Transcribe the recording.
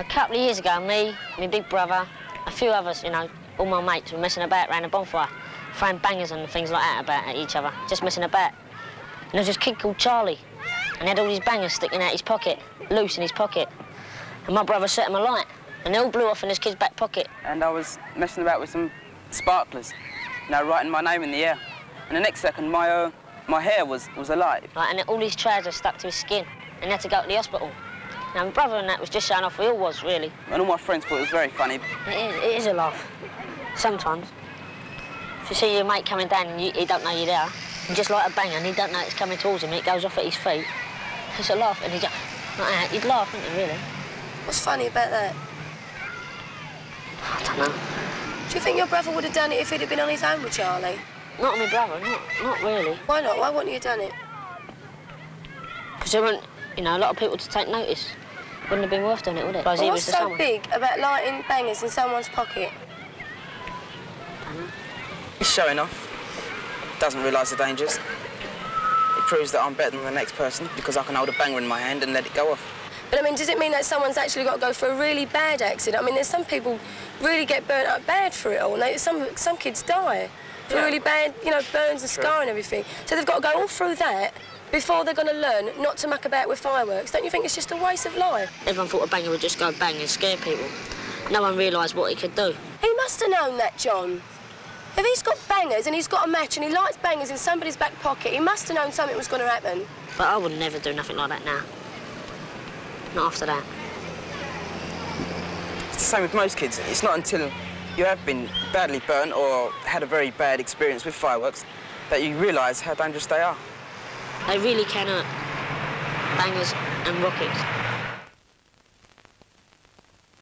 A couple of years ago, me, my big brother, a few others, you know, all my mates were messing about around a bonfire, throwing bangers and things like that about at each other, just messing about. And there was this kid called Charlie, and he had all these bangers sticking out his pocket, loose in his pocket. And my brother set him alight, and they all blew off in this kid's back pocket. And I was messing about with some sparklers, you know, writing my name in the air. And the next second, my, uh, my hair was, was alive. Like, and all these trousers stuck to his skin, and he had to go to the hospital. Now, my brother and that was just showing off. We all was, really. And all my friends thought it was very funny. It is, it is a laugh. Sometimes. If you see your mate coming down and you, he don't know you're there, and just like a bang and he don't know it's coming towards him, it goes off at his feet, it's a laugh, and he just, like that, he'd laugh, wouldn't he, really? What's funny about that? I don't know. Do you think your brother would have done it if he'd have been on his own with Charlie? Not my brother, not, not really. Why not? Why wouldn't you have done it? Because there weren't, you know, a lot of people to take notice. Wouldn't have been worth doing it, would it? Because Well, what's so someone. big about lighting bangers in someone's pocket? He's showing off. Doesn't realise the dangers. It proves that I'm better than the next person because I can hold a banger in my hand and let it go off. But I mean, does it mean that someone's actually got to go for a really bad accident? I mean, there's some people really get burnt up bad for it all. and They, some some kids die for Yeah. really bad, you know, burns and scar and everything. So they've got to go all through that before they're going to learn not to muck about with fireworks. Don't you think it's just a waste of life? Everyone thought a banger would just go bang and scare people. No one realised what he could do. He must have known that, John. If he's got bangers and he's got a match and he lights bangers in somebody's back pocket, he must have known something was going to happen. But I would never do nothing like that now. Not after that. It's the same with most kids. It's not until you have been badly burnt or had a very bad experience with fireworks that you realise how dangerous they are. They really can hurt. Bangers and rockets.